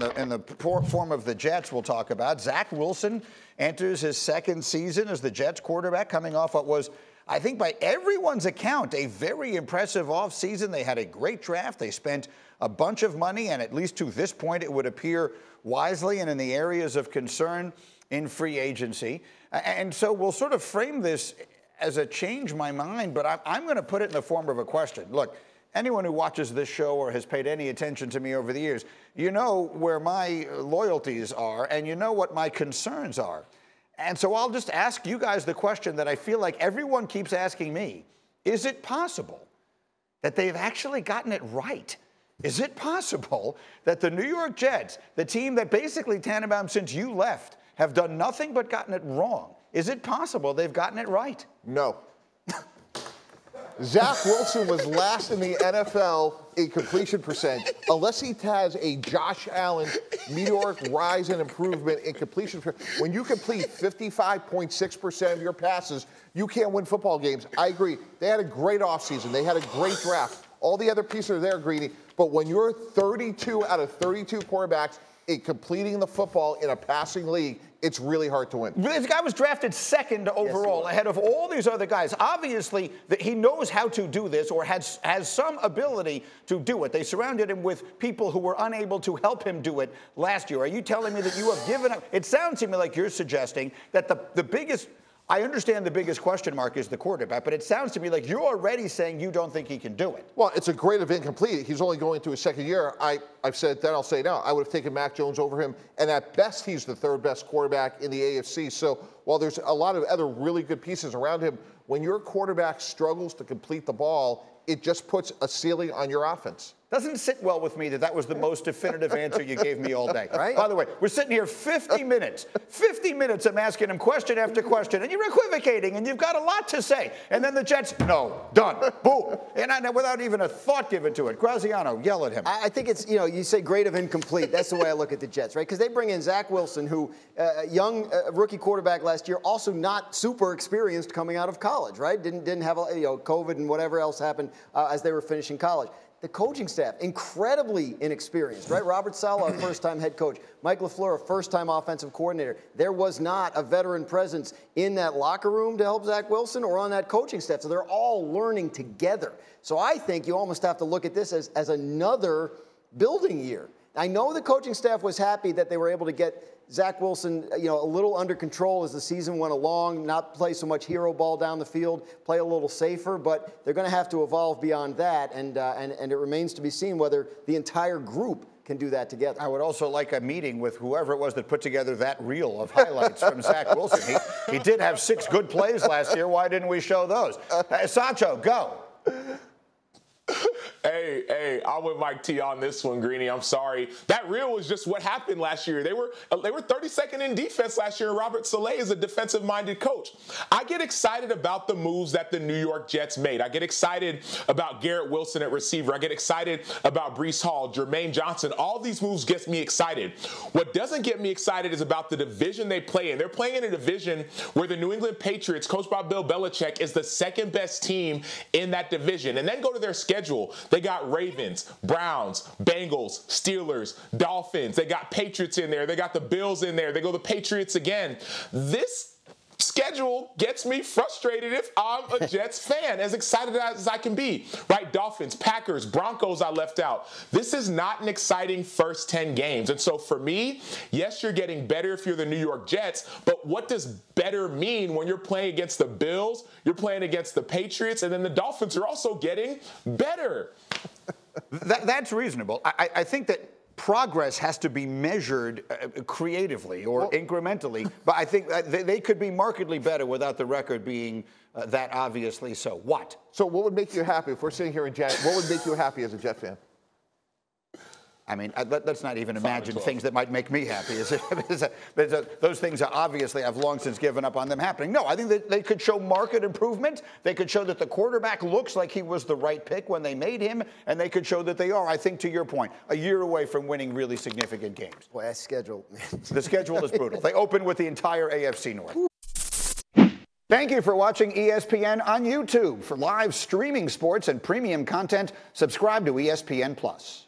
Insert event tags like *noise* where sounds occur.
the, in the form of the Jets we'll talk about. Zach Wilson enters his second season as the Jets quarterback, coming off what was, I think, by everyone's account, a very impressive offseason. They had a great draft. They spent a bunch of money, and at least to this point, it would appear wisely and in the areas of concern in free agency. And so we'll sort of frame this as a change my mind, but I'm going to put it in the form of a question. Look, anyone who watches this show or has paid any attention to me over the years, you know where my loyalties are and you know what my concerns are. And so I'll just ask you guys the question that I feel like everyone keeps asking me Is it possible that they've actually gotten it right? Is it possible that the New York Jets, the team that basically Tannenbaum since you left, have done nothing but gotten it wrong? Is it possible they've gotten it right? No. Zach Wilson was last in the NFL in completion percent, unless he has a Josh Allen meteoric rise and improvement in completion. When you complete 55.6% of your passes, you can't win football games. I agree. They had a great offseason. They had a great draft. All the other pieces are there, Greeny. But when you're 32 out of 32 quarterbacks in completing the football in a passing league, it's really hard to win. This guy was drafted second overall yes, ahead of all these other guys. Obviously, that he knows how to do this or has, has some ability to do it. They surrounded him with people who were unable to help him do it last year. Are you telling me that you have given up? It sounds to me like you're suggesting that the, the biggest I understand the biggest question mark is the quarterback, but it sounds to me like you're already saying you don't think he can do it. Well, it's a grade of incomplete. He's only going through his second year. I, I've said then, I'll say now. I would have taken Mac Jones over him, and at best, he's the third best quarterback in the AFC. So while there's a lot of other really good pieces around him, when your quarterback struggles to complete the ball, it just puts a ceiling on your offense. Doesn't sit well with me that that was the most definitive answer you gave me all day. *laughs* Right? By the way, we're sitting here 50 minutes. 50 minutes I'm asking him question after question, and you're equivocating, and you've got a lot to say. And then the Jets, no, done, boom. And I, without even a thought given to it. Graziano, yell at him. I think it's, you know, you say grade of incomplete. That's the way I look at the Jets, right? Because they bring in Zach Wilson, who, uh, young uh, rookie quarterback last year, also not super experienced coming out of college, right? Didn't, didn't have, you know, COVID and whatever else happened uh, as they were finishing college the coaching staff, incredibly inexperienced, right? Robert Saleh, first time head coach. Mike LaFleur, first time offensive coordinator. There was not a veteran presence in that locker room to help Zach Wilson or on that coaching staff. So they're all learning together. So I think you almost have to look at this as, as another building year. I know the coaching staff was happy that they were able to get Zach Wilson, you know, a little under control as the season went along, not play so much hero ball down the field, play a little safer, but they're going to have to evolve beyond that, and, uh, and, and it remains to be seen whether the entire group can do that together. I would also like a meeting with whoever it was that put together that reel of highlights from Zach Wilson. He, he did have six good plays last year. Why didn't we show those? Uh, Sancho, go. Hey, hey, I'm with Mike T on this one, Greeny. I'm sorry. That reel was just what happened last year. They were uh, they were 32nd in defense last year, Robert Saleh is a defensive-minded coach. I get excited about the moves that the New York Jets made. I get excited about Garrett Wilson at receiver. I get excited about Breece Hall, Jermaine Johnson. All these moves gets me excited. What doesn't get me excited is about the division they play in. They're playing in a division where the New England Patriots, coached by Bill Belichick, is the second best team in that division. And then go to their schedule. They got Ravens, Browns, Bengals, Steelers, Dolphins. They got Patriots in there. They got the Bills in there. They go the Patriots again. This schedule gets me frustrated if I'm a Jets fan, as excited as I can be. Right? Dolphins, Packers, Broncos, I left out. This is not an exciting first 10 games. And so for me, yes, you're getting better if you're the New York Jets, but what does better mean when you're playing against the Bills, you're playing against the Patriots, and then the Dolphins are also getting better? *laughs* that, that's reasonable. I, I think that progress has to be measured uh, creatively or well, incrementally. But I think they, they, could be markedly better without the record being uh, that obviously so. What? So, what would make you happy if we're sitting here in Jet? What would make you happy as a Jet fan? I mean, uh, let, us not even imagine things that might make me happy. *laughs* those things are obviously I've long since given up on them happening. No, I think that they could show market improvement. They could show that the quarterback looks like he was the right pick when they made him, and they could show that they are, I think, to your point, a year away from winning really significant games. Boy, that schedule. *laughs* the schedule is brutal. They open with the entire AFC North. Thank you for watching ESPN on YouTube. For live streaming sports and premium content, subscribe to ESPN Plus.